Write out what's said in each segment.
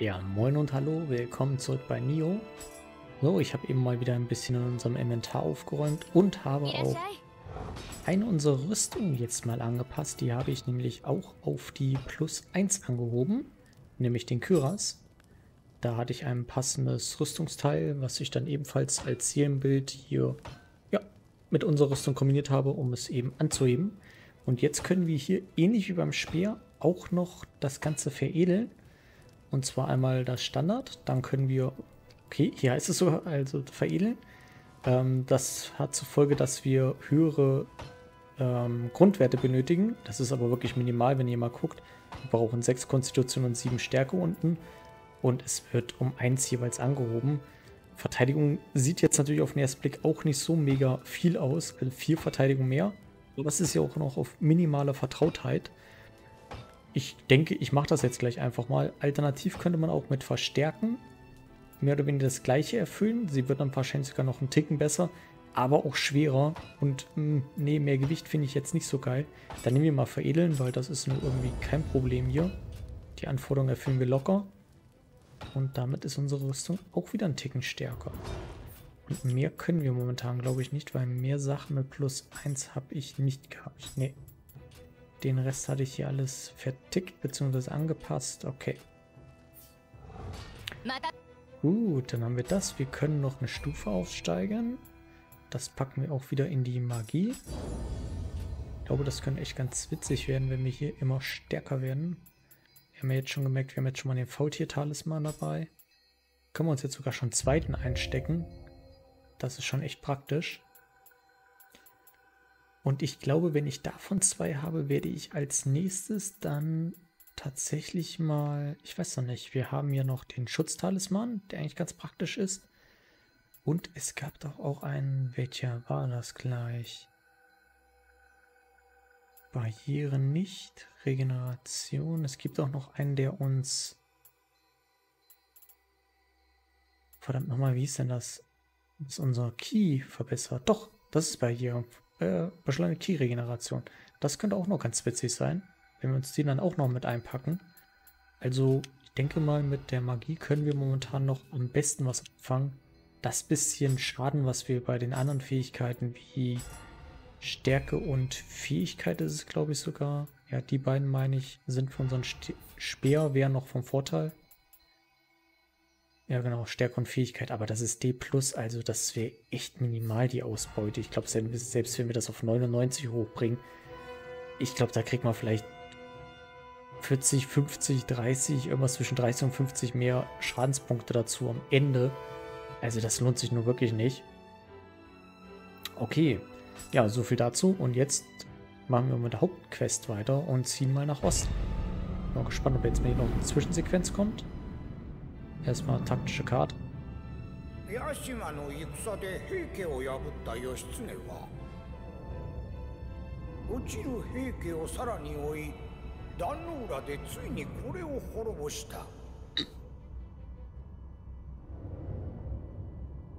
Ja, moin und hallo, willkommen zurück bei Nio. So, ich habe eben mal wieder ein bisschen in unserem Inventar aufgeräumt und habe auch eine unserer Rüstungen jetzt mal angepasst. Die habe ich nämlich auch auf die Plus 1 angehoben, nämlich den Kyras. Da hatte ich ein passendes Rüstungsteil, was ich dann ebenfalls als Seelenbild hier ja, mit unserer Rüstung kombiniert habe, um es eben anzuheben. Und jetzt können wir hier, ähnlich wie beim Speer, auch noch das Ganze veredeln. Und zwar einmal das Standard, dann können wir, okay, hier heißt es so, also veredeln. Ähm, das hat zur Folge, dass wir höhere ähm, Grundwerte benötigen. Das ist aber wirklich minimal, wenn ihr mal guckt. Wir brauchen 6 Konstitution und 7 Stärke unten. Und es wird um 1 jeweils angehoben. Verteidigung sieht jetzt natürlich auf den ersten Blick auch nicht so mega viel aus. Also 4 Verteidigung mehr. Aber das ist ja auch noch auf minimale Vertrautheit. Ich denke, ich mache das jetzt gleich einfach mal. Alternativ könnte man auch mit Verstärken mehr oder weniger das gleiche erfüllen. Sie wird dann wahrscheinlich sogar noch einen Ticken besser, aber auch schwerer. Und mh, hm, nee, mehr Gewicht finde ich jetzt nicht so geil. Dann nehmen wir mal Veredeln, weil das ist nur irgendwie kein Problem hier. Die Anforderungen erfüllen wir locker. Und damit ist unsere Rüstung auch wieder ein Ticken stärker. Und mehr können wir momentan, glaube ich, nicht, weil mehr Sachen mit plus 1 habe ich nicht gehabt. Nee, den Rest hatte ich hier alles vertickt bzw. angepasst. Okay. Gut, dann haben wir das. Wir können noch eine Stufe aufsteigen. Das packen wir auch wieder in die Magie. Ich glaube, das könnte echt ganz witzig werden, wenn wir hier immer stärker werden. Wir haben ja jetzt schon gemerkt, wir haben jetzt schon mal den Faultier-Talisman dabei. Können wir uns jetzt sogar schon zweiten einstecken. Das ist schon echt praktisch. Und ich glaube, wenn ich davon zwei habe, werde ich als nächstes dann tatsächlich mal, ich weiß noch nicht, wir haben ja noch den Schutztalisman, der eigentlich ganz praktisch ist. Und es gab doch auch einen, welcher war das gleich? Barrieren nicht, Regeneration. Es gibt auch noch einen, der uns... Verdammt nochmal, wie ist denn das? Das unser Key verbessert. Doch, das ist Barriere äh, beschleunigt Key-Regeneration. Das könnte auch noch ganz witzig sein, wenn wir uns die dann auch noch mit einpacken. Also, ich denke mal, mit der Magie können wir momentan noch am besten was anfangen. Das bisschen Schaden, was wir bei den anderen Fähigkeiten wie Stärke und Fähigkeit ist es, glaube ich, sogar. Ja, die beiden, meine ich, sind für unseren Speer, wären noch vom Vorteil. Ja, genau, Stärke und Fähigkeit, aber das ist D+, also das wäre echt minimal die Ausbeute. Ich glaube, selbst wenn wir das auf 99 hochbringen, ich glaube, da kriegt man vielleicht 40, 50, 30, irgendwas zwischen 30 und 50 mehr Schadenspunkte dazu am Ende. Also das lohnt sich nur wirklich nicht. Okay, ja, so viel dazu. Und jetzt machen wir mit der Hauptquest weiter und ziehen mal nach Osten. Bin mal gespannt, ob jetzt mal hier noch eine Zwischensequenz kommt. Erstmal taktische Karte. 屋島の戦で平家を破った義経は落ちる平家をさらに追い壇ノ浦でついにこれを滅ぼした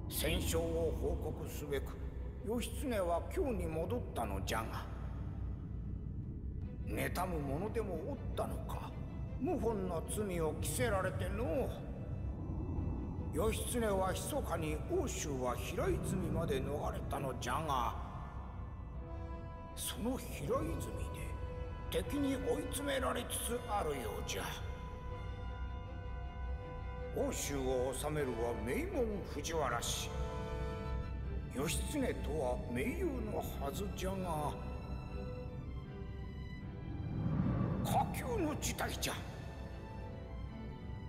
戦勝を報告すべく義経は京に戻ったのじゃが妬む者でもおったのか謀反の罪を着せられてのう義経は密かに欧州は平泉まで逃れたのじゃがその平泉で敵に追い詰められつつあるようじゃ。欧州を治めるは名門藤原氏。義経とは盟友のはずじゃが下級の事態じゃ。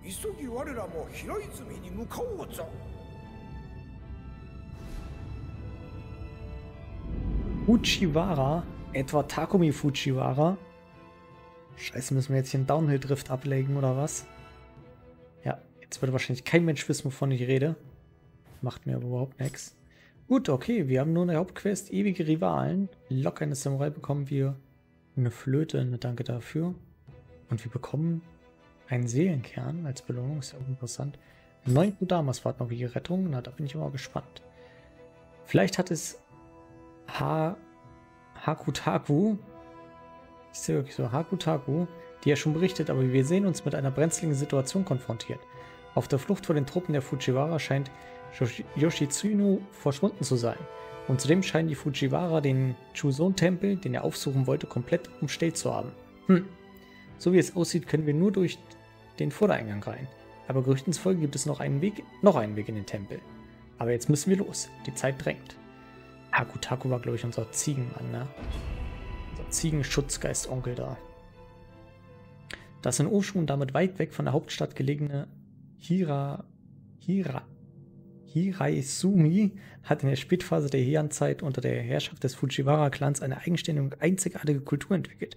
急ぎ我らも平泉に向かおうぞ Fujiwara, etwa Takumi Fujiwara. Scheiße, müssen wir jetzt hier einen Downhill-Drift ablegen oder was? Ja, jetzt wird wahrscheinlich kein Mensch wissen, wovon ich rede. Macht mir aber überhaupt nichts. Gut, okay, wir haben nur eine Hauptquest, ewige Rivalen. Locker in das Samurai bekommen wir eine Flöte, eine Danke dafür. Und wir bekommen ein Seelenkern als Belohnung ist ja auch interessant. Neun Kudamas warten auf ihre Rettung. Na, da bin ich immer gespannt. Vielleicht hat es ha Hakutaku, ist ja wirklich so, Hakutaku, die ja schon berichtet, aber wir sehen uns mit einer brenzligen Situation konfrontiert. Auf der Flucht vor den Truppen der Fujiwara scheint Yoshitsunu verschwunden zu sein. Und zudem scheinen die Fujiwara den Chuzon-Tempel, den er aufsuchen wollte, komplett umstellt zu haben. Hm. So wie es aussieht, können wir nur durch den Vordereingang rein. Aber Gerüchten gibt es noch einen Weg, noch einen Weg in den Tempel. Aber jetzt müssen wir los. Die Zeit drängt. Hakutaku war, glaube ich, unser Ziegenmann, ne? Unser Ziegenschutzgeist-Onkel da. Das in Oshu und damit weit weg von der Hauptstadt gelegene Hira, Hira, Hiraizumi hat in der Spätphase der Heian-Zeit unter der Herrschaft des Fujiwara-Clans eine eigenständige und einzigartige Kultur entwickelt.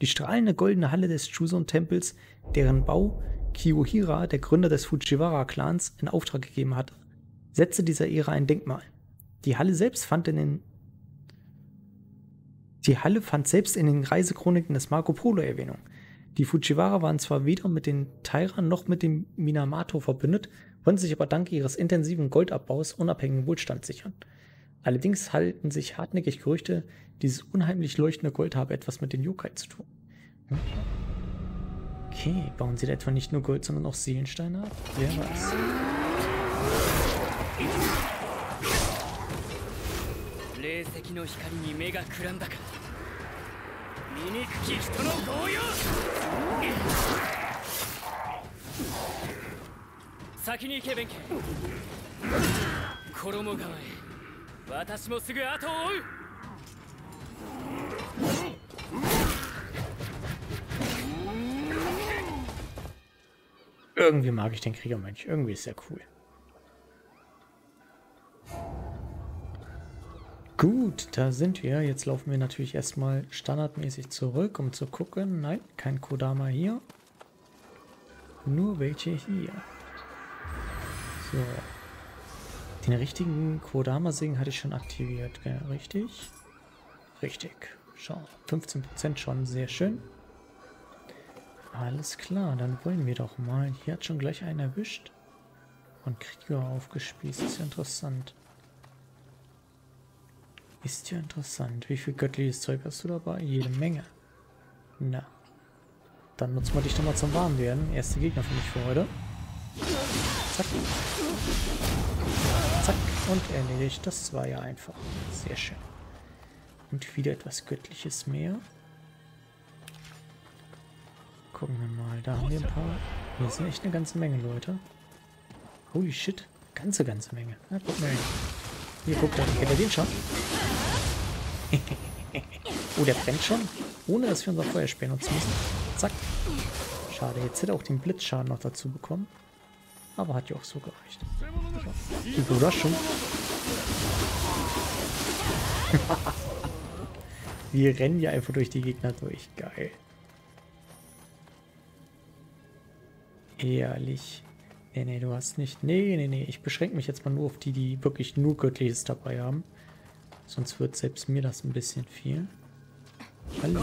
Die strahlende goldene Halle des Chuzon-Tempels, deren Bau Kiyohira, der Gründer des Fujiwara-Clans, in Auftrag gegeben hatte, setzte dieser Ära ein Denkmal. Die Halle selbst fand in den die Halle fand selbst in den Reisechroniken des Marco Polo Erwähnung. Die Fujiwara waren zwar weder mit den Taira noch mit dem Minamoto verbündet, konnten sich aber dank ihres intensiven Goldabbaus unabhängigen Wohlstand sichern. Allerdings halten sich hartnäckig Gerüchte, dieses unheimlich leuchtende Gold habe etwas mit den Yokai zu tun. Okay, bauen sie da etwa nicht nur Gold, sondern auch Seelensteine ab? Wer weiß. 私もすぐ後を追う Irgendwie mag ich den Kriegermönch. Irgendwie ist er cool. Gut, da sind wir. Jetzt laufen wir natürlich erstmal standardmäßig zurück, um zu gucken. Nein, kein Kodama hier. Nur welche hier. So. Den richtigen Kodama-Segen hatte ich schon aktiviert, gell? richtig? Richtig. Schau, 15% schon, sehr schön. Alles klar, dann wollen wir doch mal. Hier hat schon gleich einen erwischt. Und Krieger aufgespießt, ist ja interessant. Ist ja interessant. Wie viel göttliches Zeug hast du dabei? Jede Menge. Na. Dann nutzen wir dich doch mal zum Warmwerden. Erste Gegner für mich für heute. Zack. Und erledigt. Das war ja einfach. Sehr schön. Und wieder etwas Göttliches mehr. Gucken wir mal. Da haben wir ein paar. Hier sind echt eine ganze Menge Leute. Holy shit. Ganze, ganze Menge. Na, guck mal hin. Hier, guck da. Kennt ihr den schon? oh, der brennt schon. Ohne, dass wir unser Feuerspeer nutzen müssen. Zack. Schade, jetzt hätte er auch den Blitzschaden noch dazu bekommen. Aber hat ja auch so gereicht. Überraschung. wir rennen ja einfach durch die Gegner durch. Geil. Ehrlich. Nee, nee, du hast nicht... Nee, nee, nee. Ich beschränke mich jetzt mal nur auf die, die wirklich nur Göttliches dabei haben. Sonst wird selbst mir das ein bisschen viel. Hallo.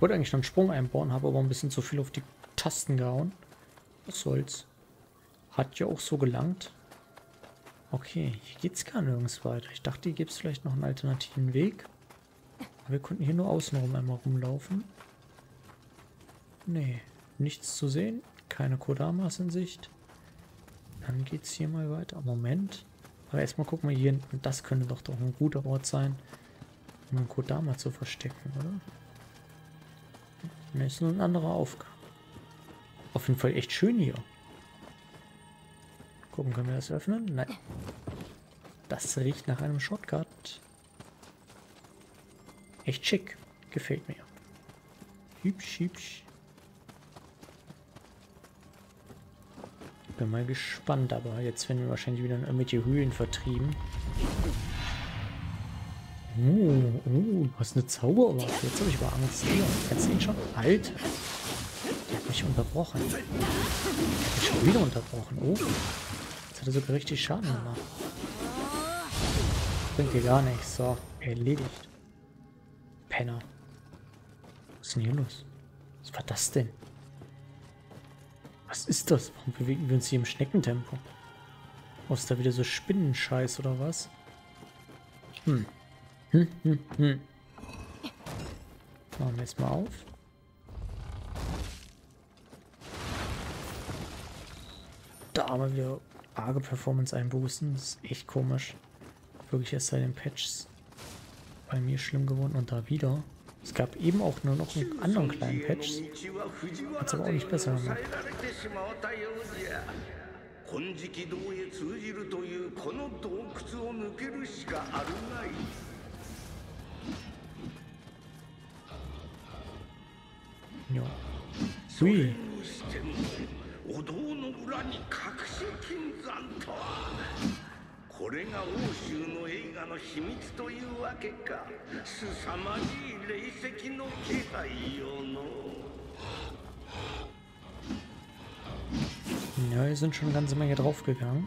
Wollte eigentlich noch einen Sprung einbauen, habe aber ein bisschen zu viel auf die Tasten gehauen. Was soll's. Hat ja auch so gelangt. Okay, hier geht's gar nirgends weiter. Ich dachte, hier gibt es vielleicht noch einen alternativen Weg. Wir konnten hier nur außenrum einmal rumlaufen. Nee, nichts zu sehen. Keine Kodamas in Sicht. Dann geht es hier mal weiter. Moment. Aber erstmal gucken wir hier hinten. Das könnte doch doch ein guter Ort sein, um einen Kodama zu verstecken, oder? Ne, ist nur eine andere Aufgabe. Auf jeden Fall echt schön hier. Gucken, können wir das öffnen? Nein. Das riecht nach einem Shortcut. Echt schick. Gefällt mir. Hübsch, hübsch. Bin mal gespannt, aber jetzt werden wir wahrscheinlich wieder irgendwelche Höhlen vertrieben. Oh, oh, hast eine Zauberwaffe. Jetzt habe ich aber Angst. Hier, kennst du ihn schon? Alter. Der hat mich unterbrochen. Der hat mich schon wieder unterbrochen. Oh. Jetzt hat er sogar richtig Schaden gemacht. Bringt dir gar nichts. So, erledigt. Penner. Was ist denn hier los? Was war das denn? Was ist das? Warum bewegen wir uns hier im Schneckentempo? Oh, ist da wieder so Spinnenscheiß oder was? Hm. Hm, hm, hm. Machen wir jetzt mal auf. Da haben wir wieder arge Performance einbußen. Das ist echt komisch. Wirklich erst seit den Patches bei mir schlimm geworden. Und da wieder. Es gab eben auch nur noch einen anderen kleinen Patch. Hat es aber auch nicht besser gemacht. 金色堂へ通じるというこの洞窟を抜けるしかあるまい。 の Ja, hier sind schon eine ganze Menge draufgegangen.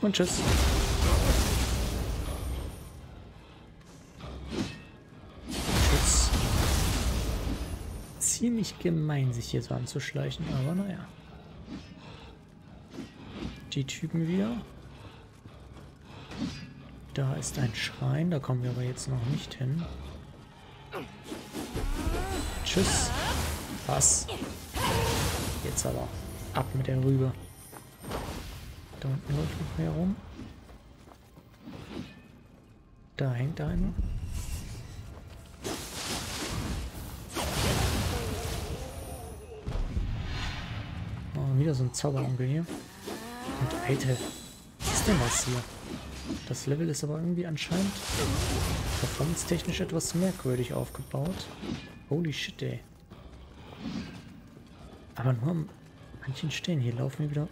So. Und. Tschüss. Ziemlich gemein, sich hier so anzuschleichen, aber naja. Die Typen wieder. Da ist ein Schrein, da kommen wir aber jetzt noch nicht hin. Tschüss. Was? Jetzt aber. Ab mit der Rübe. Da unten läuft noch mehr rum. Da hängt einer. Wieder so ein Zauberonkel hier. Und Alter, was ist denn das hier? Das Level ist aber irgendwie anscheinend performance-technisch etwas merkwürdig aufgebaut. Holy shit, ey. Aber nur an manchen Stellen hier laufen wir wieder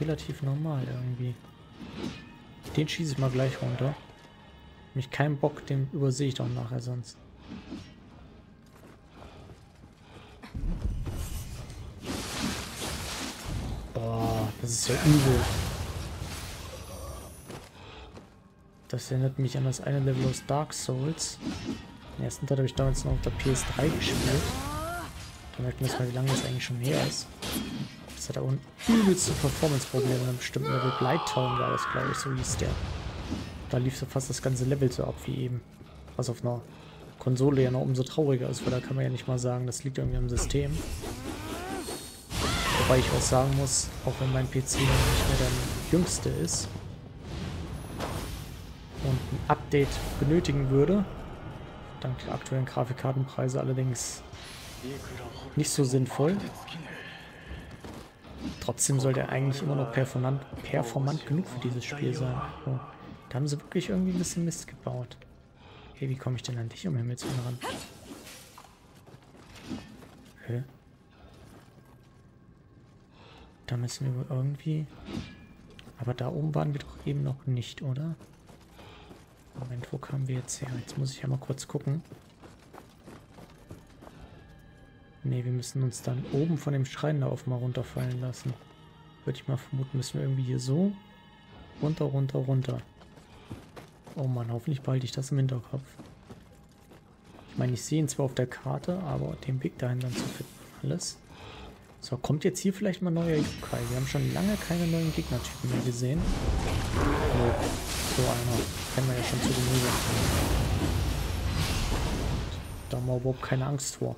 relativ normal irgendwie. Den schieße ich mal gleich runter. Mich keinen Bock, den übersehe ich doch nachher sonst. Das ist ja übel. Das erinnert mich an das eine Level aus Dark Souls. Den ersten Teil habe ich damals noch auf der PS3 gespielt. Da merkt man jetzt mal, wie lange das eigentlich schon her ist. Das hat auch ein übelste Performance-Probleme in einem bestimmten Level. Blighttown war das, glaube ich, so hieß der. Da lief so fast das ganze Level so ab wie eben. Was auf einer Konsole ja noch umso trauriger ist, weil da kann man ja nicht mal sagen, das liegt irgendwie am System. Wobei ich auch sagen muss, auch wenn mein PC noch nicht mehr der jüngste ist und ein Update benötigen würde, dank der aktuellen Grafikkartenpreise allerdings nicht so sinnvoll. Trotzdem soll der eigentlich immer noch performant, performant genug für dieses Spiel sein. Oh, da haben sie wirklich irgendwie ein bisschen Mist gebaut. Hey, wie komme ich denn an dich um Himmels Willen ran? Hä? Da müssen wir irgendwie... Aber da oben waren wir doch eben noch nicht, oder? Moment, wo kamen wir jetzt her? Jetzt muss ich ja mal kurz gucken. Ne, wir müssen uns dann oben von dem Schrein da auf mal runterfallen lassen. Würde ich mal vermuten, müssen wir irgendwie hier so runter, runter, runter. Oh Mann, hoffentlich behalte ich das im Hinterkopf. Ich meine, ich sehe ihn zwar auf der Karte, aber den Weg dahin dann zu finden, alles. So, kommt jetzt hier vielleicht mal neuer Yukai. Wir haben schon lange keine neuen Gegnertypen mehr gesehen. Oh, so einer. Kennen wir ja schon zu Genüge. Da haben wir überhaupt keine Angst vor.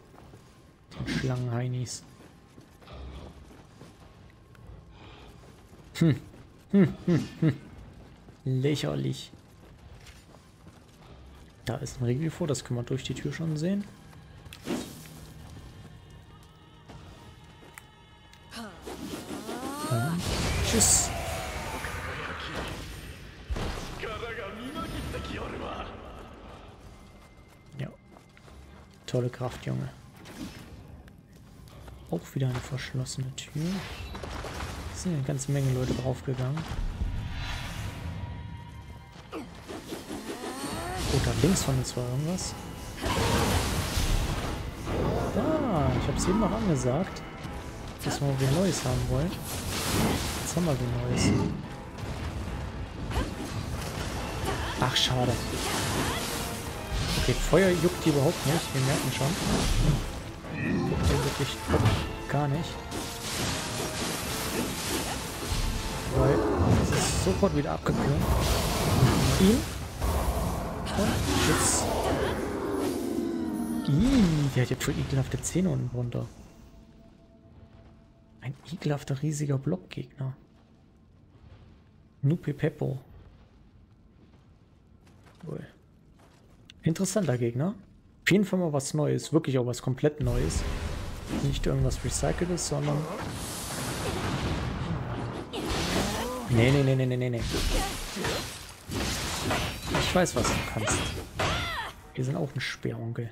Den Schlangenheinis. Hm. Hm, hm, hm. Lächerlich. Da ist ein Riegel vor, das können wir durch die Tür schon sehen. Tschüss. Ja. Tolle Kraft, Junge. Auch wieder eine verschlossene Tür. Es sind eine ganze Menge Leute draufgegangen. Oh, da links von uns war irgendwas. Ah, ich habe es eben noch angesagt, dass wir wieder Neues haben wollen. Jetzt haben wir wieder Neues. Ach, schade. Okay, Feuer juckt die überhaupt nicht. Wir merken schon. Guckt den wirklich gar nicht. Weil es ist sofort wieder abgekühlt. Ihn. Und jetzt. Ih, der hat jetzt schon ekelhafte Zähne unten runter. Ekelhafter riesiger Blockgegner. Nupi Peppo. Cool. Interessanter Gegner. Auf jeden Fall mal was Neues. Wirklich auch was komplett Neues. Nicht irgendwas Recyceltes, sondern... Nee, nee, nee, nee, nee, nee. Ich weiß, was du kannst. Wir sind auch ein Speeronkel.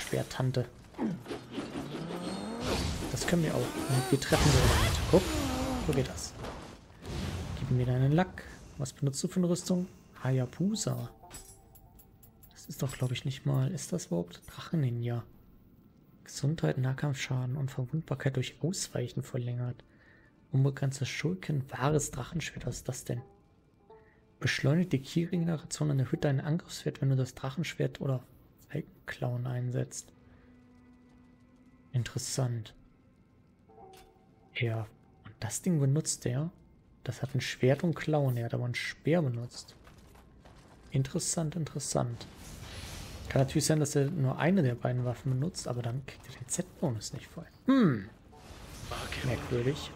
Speertante. Können wir auch. Und wir treffen wir damit. Guck, so geht das. Gib mir deinen Lack. Was benutzt du für eine Rüstung? Hayabusa. Das ist doch, glaube ich, nicht mal... Ist das überhaupt? Drachen-Ninja. Gesundheit, Nahkampfschaden und Verwundbarkeit durch Ausweichen verlängert. Unbegrenzte Schurken, wahres Drachenschwert. Was ist das denn? Beschleunigt die Ki-Regeneration und erhöht deinen Angriffswert, wenn du das Drachenschwert oder Falkenklauen einsetzt. Interessant. Ja, und das Ding benutzt er. Das hat ein Schwert und Klauen. Er hat aber ein Speer benutzt. Interessant, interessant. Kann natürlich sein, dass er nur eine der beiden Waffen benutzt, aber dann kriegt er den Z-Bonus nicht voll. Hm. Merkwürdig.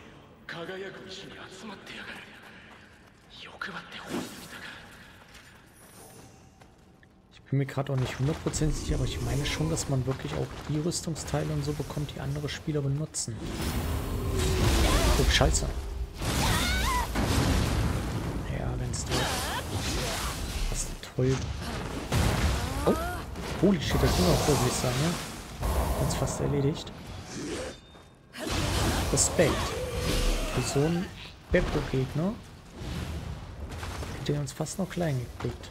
Ich bin mir gerade auch nicht hundertprozentig sicher, aber ich meine schon, dass man wirklich auch die Rüstungsteile und so bekommt, die andere Spieler benutzen. Oh, scheiße. Ja, wenn's du... Das ist toll. Oh, holy shit, das ging auch wirklich sein, ne? Ganz fast erledigt. Respekt. Für so einen Beppo-Gegner hätte uns fast noch klein gekriegt.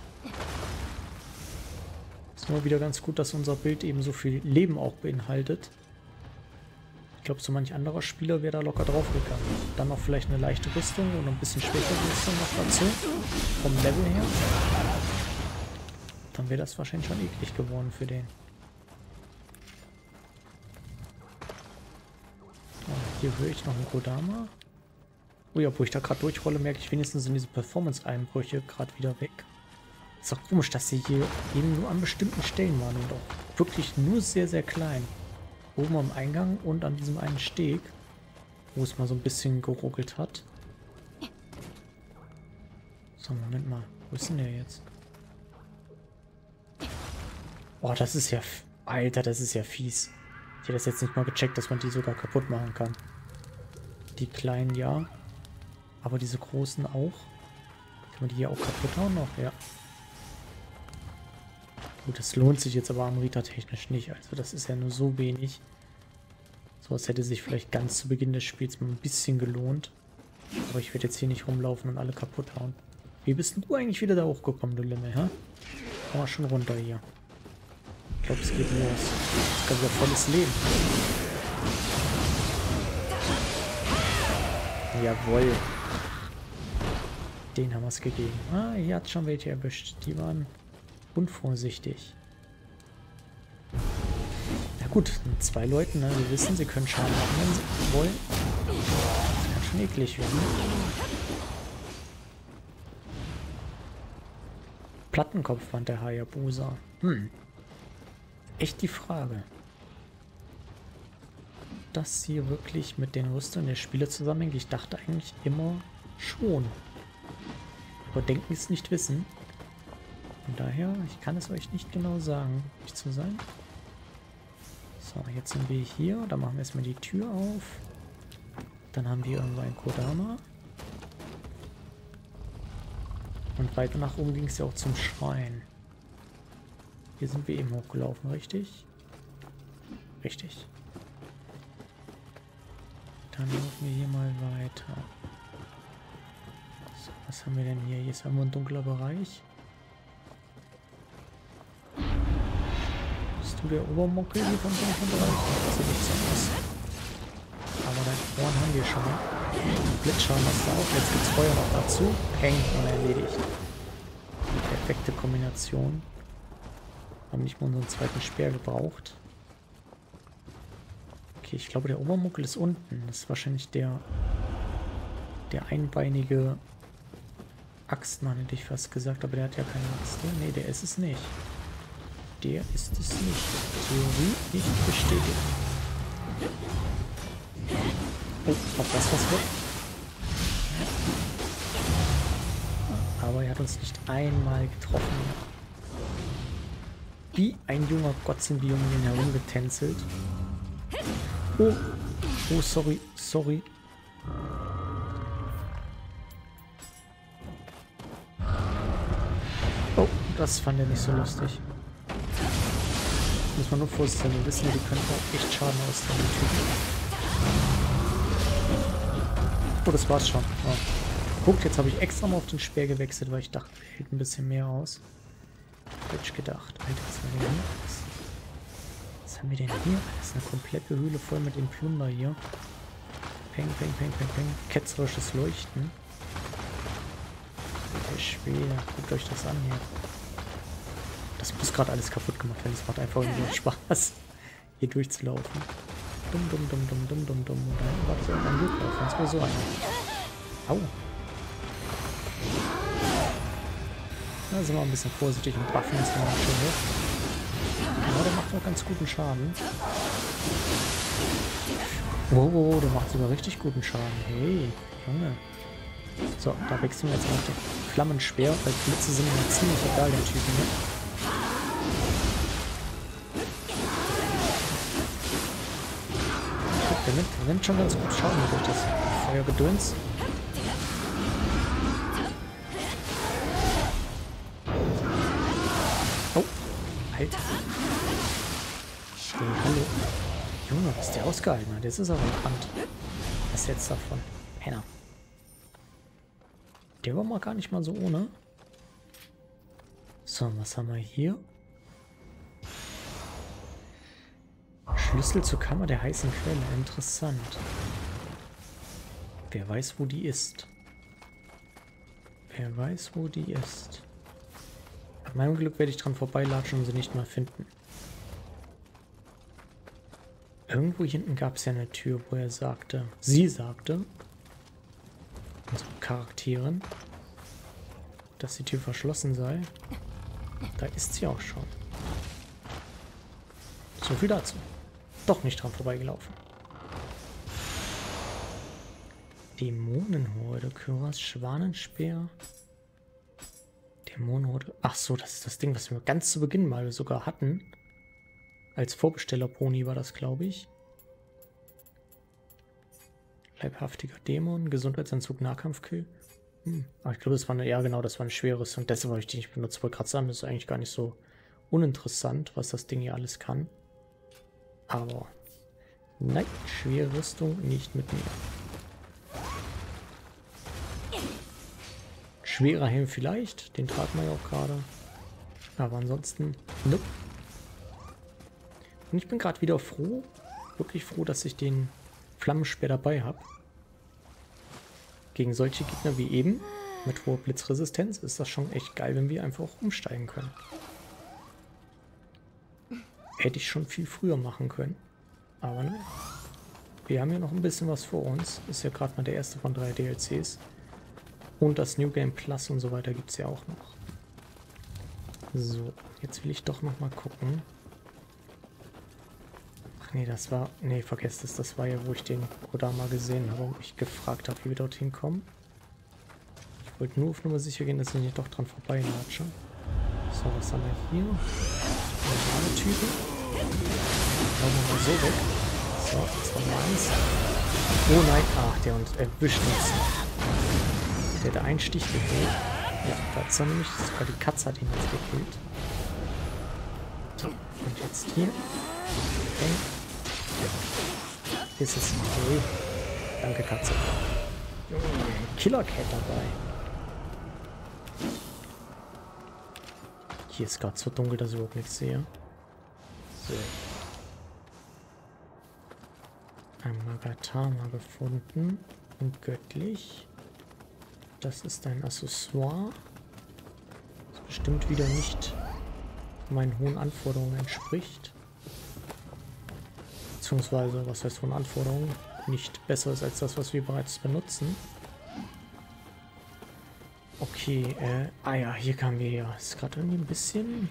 Ist nur wieder ganz gut, dass unser Bild eben so viel Leben auch beinhaltet. Ich glaube, so manch anderer Spieler wäre da locker drauf gegangen. Dann noch vielleicht eine leichte Rüstung und ein bisschen schwächere Rüstung noch dazu. Vom Level her. Dann wäre das wahrscheinlich schon eklig geworden für den. Oh, hier höre ich noch einen Kodama. Oh ja, wo ich da gerade durchrolle, merke ich wenigstens in diese Performance-Einbrüche gerade wieder weg. Ist doch komisch, dass sie hier eben nur an bestimmten Stellen waren und auch wirklich nur sehr, sehr klein oben am Eingang und an diesem einen Steg, wo es mal so ein bisschen geruckelt hat. So, Moment mal. Wo ist denn der jetzt? Boah, das ist ja... Alter, das ist ja fies. Ich hätte das jetzt nicht mal gecheckt, dass man die sogar kaputt machen kann. Die kleinen ja. Aber diese großen auch. Kann man die hier auch kaputt hauen noch? Ja. Gut, das lohnt sich jetzt aber Amrita-technisch nicht. Also das ist ja nur so wenig. So, es hätte sich vielleicht ganz zu Beginn des Spiels mal ein bisschen gelohnt. Aber ich werde jetzt hier nicht rumlaufen und alle kaputt hauen. Wie bist du eigentlich wieder da hochgekommen, du Lemme, hä? Komm mal schon runter hier. Ich glaube, es geht los. Das kann wieder volles Leben. Jawohl. Den haben wir es gegeben. Ah, hier hat schon welche erwischt. Die waren unvorsichtig. Ja gut, zwei Leuten, ne? Wir wissen, sie können Schaden machen, wenn sie wollen. Das kann schon eklig werden. Plattenkopfwand der Hayabusa. Hm. Echt die Frage. Das hier wirklich mit den Rüstungen der Spieler zusammenhängt. Ich dachte eigentlich immer schon. Aber denken ist nicht wissen. Von daher, ich kann es euch nicht genau sagen, nicht zu sein. So, jetzt sind wir hier. Da machen wir erstmal die Tür auf. Dann haben wir irgendwo ein Kodama. Und weiter nach oben ging es ja auch zum Schrein. Hier sind wir eben hochgelaufen, richtig? Richtig. Dann laufen wir hier mal weiter. So, was haben wir denn hier? Hier ist irgendwo ein dunkler Bereich. Du der Obermuckel hier dunklen Bereich? Das sieht nicht so aus. Aber dein Ohren haben wir schon. Blitzschaden hast du auch. Jetzt gibt es Feuer noch dazu. Peng und erledigt. Die perfekte Kombination. Haben nicht mal unseren zweiten Speer gebraucht. Okay, ich glaube, der Obermuckel ist unten. Das ist wahrscheinlich der, der einbeinige Axtmann, hätte ich fast gesagt. Aber der hat ja keine Axt. Ne, der ist es nicht. Der ist es nicht. Theorie nicht bestätigt. Oh, ob das was wird? Aber er hat uns nicht einmal getroffen. Wie ein junger Gott sind die Jungen herumgetänzelt. Oh, oh, sorry, sorry. Oh, das fand er nicht so lustig. Muss man nur vorsichtig sein. Wir wissen ja, die können auch echt Schaden austeilen. Oh, das war's schon. Oh. Guckt, jetzt habe ich extra mal auf den Speer gewechselt, weil ich dachte, er hält ein bisschen mehr aus. Falsch gedacht. Alter, was haben wir denn hier? Was haben wir denn hier? Das ist eine komplette Höhle voll mit dem Plunder hier. Peng, peng, peng, peng, peng. Ketzerisches Leuchten. Der Schwede. Guckt euch das an hier. Das muss gerade alles kaputt gemacht werden. Das macht einfach nur Spaß, hier durchzulaufen. Dumm, dumm, dumm, dumm, dumm, dumm, dumm. Und dann war das irgendwann Glück Sonst wäre so einer. Au. Da sind wir ein bisschen vorsichtig und buffen uns mal schön hoch. Ja, der macht auch ganz guten Schaden. Oh, der macht sogar richtig guten Schaden. Hey, Junge. So, da wechseln wir jetzt mal auf den Flammenspeer, weil Blitze sind mir ziemlich egal, den Typen. Ne? Der nimmt schon ganz gut Schaden durch das Feuergedöns. Oh, Alter. Hey, hallo. Junge, was der ausgehalten hat. Jetzt ist er verbrannt. Was ist jetzt davon? Penner. Der war mal gar nicht mal so ohne. So, was haben wir hier? Schlüssel zur Kammer der heißen Quelle. Interessant. Wer weiß, wo die ist. Wer weiß, wo die ist. Mit meinem Glück werde ich dran vorbeilatschen und sie nicht mal finden. Irgendwo hinten gab es ja eine Tür, wo er sagte, sie sagte, unsere Charakterin, dass die Tür verschlossen sei. Da ist sie auch schon. So viel dazu doch nicht dran vorbeigelaufen. Dämonenhorde, Kyras Schwanenspeer. Dämonenhorde. Ach so, das ist das Ding, was wir ganz zu Beginn mal sogar hatten. Als Vorbestellerpony war das, glaube ich. Leibhaftiger Dämon, Gesundheitsentzug, Nahkampfkill. Hm. Ach, ich glaube, das war eine, ja genau, das war ein schweres und deshalb habe ich die nicht benutzt. Wollte gerade sagen, das ist eigentlich gar nicht so uninteressant, was das Ding hier alles kann. Aber nein, schwere Rüstung nicht mit mir. Schwerer Helm vielleicht, den tragen wir ja auch gerade. Aber ansonsten, nope. Und ich bin gerade wieder froh, wirklich froh, dass ich den Flammenspeer dabei habe. Gegen solche Gegner wie eben, mit hoher Blitzresistenz, ist das schon echt geil, wenn wir einfach umsteigen können. Hätte ich schon viel früher machen können. Aber ne, wir haben ja noch ein bisschen was vor uns. Ist ja gerade mal der erste von drei DLCs. Und das New Game Plus und so weiter gibt es ja auch noch. So, jetzt will ich doch noch mal gucken. Ach nee, das war... Nee, vergesst es. Das war ja, wo ich den Kodama gesehen habe und mich gefragt habe, wie wir dorthin kommen. Ich wollte nur auf Nummer sicher gehen, dass ich nicht doch dran vorbeilatsche. So, was haben wir hier? Normale Typen. Schauen wir mal so weg. So, das war meins. Oh nein, ach, der uns erwischt uns. Der hat einen Stich gekillt. Ja, da hat er nämlich, sogar die Katze hat ihn jetzt gekillt. So, und jetzt hier. Okay. Ist jetzt okay. Danke, Katze. Killer Cat dabei. Hier ist gerade so dunkel, dass ich überhaupt nichts sehe. So. Ein Magatama gefunden. Und göttlich. Das ist ein Accessoire. Das bestimmt wieder nicht meinen hohen Anforderungen entspricht. beziehungsweise was heißt von Anforderungen, nicht besser ist als das, was wir bereits benutzen. Okay, äh, ah ja, hier kamen wir ja. Ist gerade irgendwie ein bisschen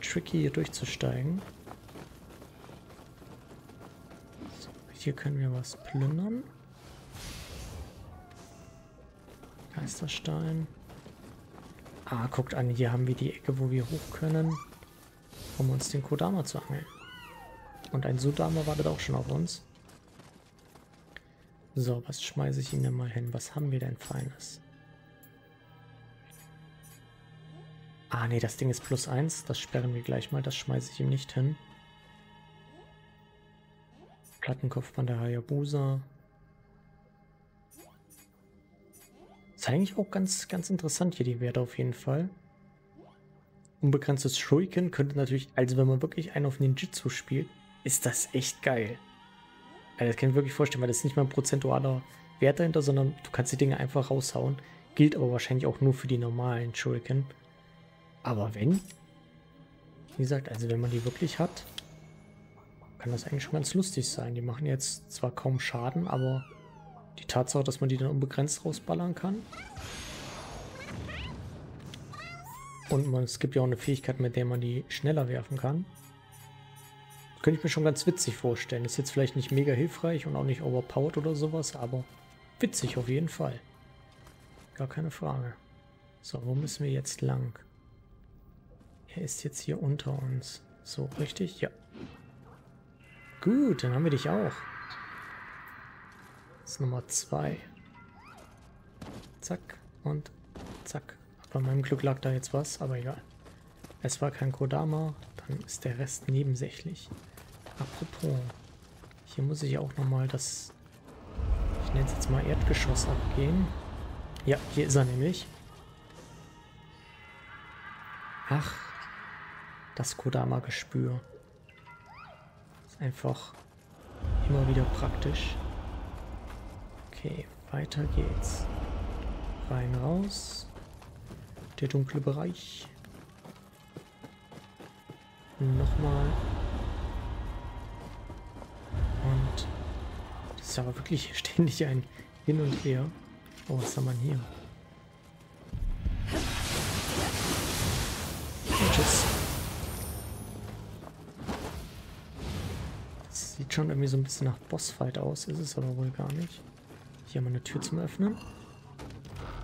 tricky hier durchzusteigen. So, hier können wir was plündern. Geisterstein. Ah, guckt an, hier haben wir die Ecke, wo wir hoch können, um uns den Kodama zu angeln. Und ein Sudama wartet auch schon auf uns. So, was schmeiße ich ihm denn mal hin? Was haben wir denn Feines? Ah, nee, das Ding ist plus eins. Das sperren wir gleich mal. Das schmeiße ich ihm nicht hin. Plattenkopfband der Hayabusa. Ist eigentlich auch ganz, ganz interessant hier, die Werte auf jeden Fall. Unbegrenztes Shuriken könnte natürlich, also wenn man wirklich einen auf Ninjitsu spielt, ist das echt geil. Also das kann ich mir wirklich vorstellen, weil das ist nicht mal ein prozentualer Wert dahinter, sondern du kannst die Dinge einfach raushauen. Gilt aber wahrscheinlich auch nur für die normalen Shuriken. Aber wenn, wie gesagt, also wenn man die wirklich hat, kann das eigentlich schon ganz lustig sein. Die machen jetzt zwar kaum Schaden, aber die Tatsache, dass man die dann unbegrenzt rausballern kann. Und man, es gibt ja auch eine Fähigkeit, mit der man die schneller werfen kann. Könnte ich mir schon ganz witzig vorstellen. Ist jetzt vielleicht nicht mega hilfreich und auch nicht overpowered oder sowas, aber witzig auf jeden Fall. Gar keine Frage. So, wo müssen wir jetzt lang? Er ist jetzt hier unter uns. So, richtig? Ja. Gut, dann haben wir dich auch. Das ist Nummer 2. Zack und zack. Bei meinem Glück lag da jetzt was, aber egal. Es war kein Kodama, dann ist der Rest nebensächlich. Apropos, hier muss ich auch nochmal das, ich nenne es jetzt mal Erdgeschoss abgehen. Ja, hier ist er nämlich. Ach, das Kodama-Gespür. Ist einfach immer wieder praktisch. Okay, weiter geht's. Rein, raus. Der dunkle Bereich. Nochmal. Und das ist aber wirklich ständig ein Hin und Her. Oh, was haben wir hier? Schon irgendwie so ein bisschen nach Bossfight aus, ist es aber wohl gar nicht. Hier haben wir eine Tür zum Öffnen.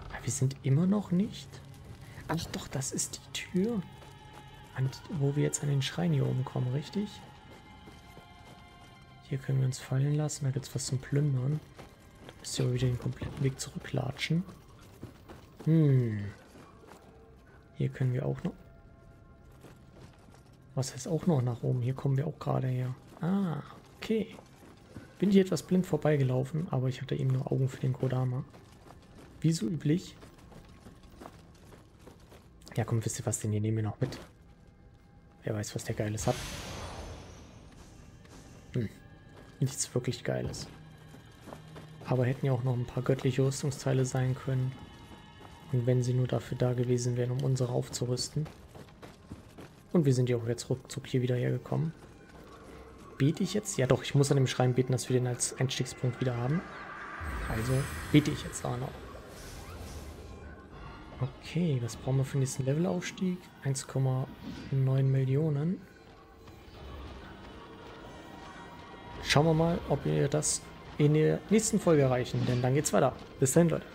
Aber wir sind immer noch nicht. Ach doch, das ist die Tür, an, wo wir jetzt an den Schrein hier oben kommen, richtig? Hier können wir uns fallen lassen. Da gibt es was zum Plündern. Da müsst ihr wieder den kompletten Weg zurücklatschen. Hm. Hier können wir auch noch... Was heißt auch noch nach oben? Hier kommen wir auch gerade her. Ah, okay. Bin hier etwas blind vorbeigelaufen, aber ich hatte eben nur Augen für den Kodama. Wie so üblich. Ja, komm, wisst ihr was, den hier nehmen wir noch mit. Wer weiß, was der Geiles hat. Hm. Nichts wirklich Geiles. Aber hätten ja auch noch ein paar göttliche Rüstungsteile sein können. Und wenn sie nur dafür da gewesen wären, um unsere aufzurüsten. Und wir sind ja auch jetzt ruckzuck hier wieder hergekommen. Bete ich jetzt? Ja doch, ich muss an dem Schrein beten, dass wir den als Einstiegspunkt wieder haben. Also bete ich jetzt auch noch. Okay, was brauchen wir für den nächsten Levelaufstieg? 1,9 Millionen. Schauen wir mal, ob wir das in der nächsten Folge erreichen, denn dann geht's weiter. Bis dahin, Leute.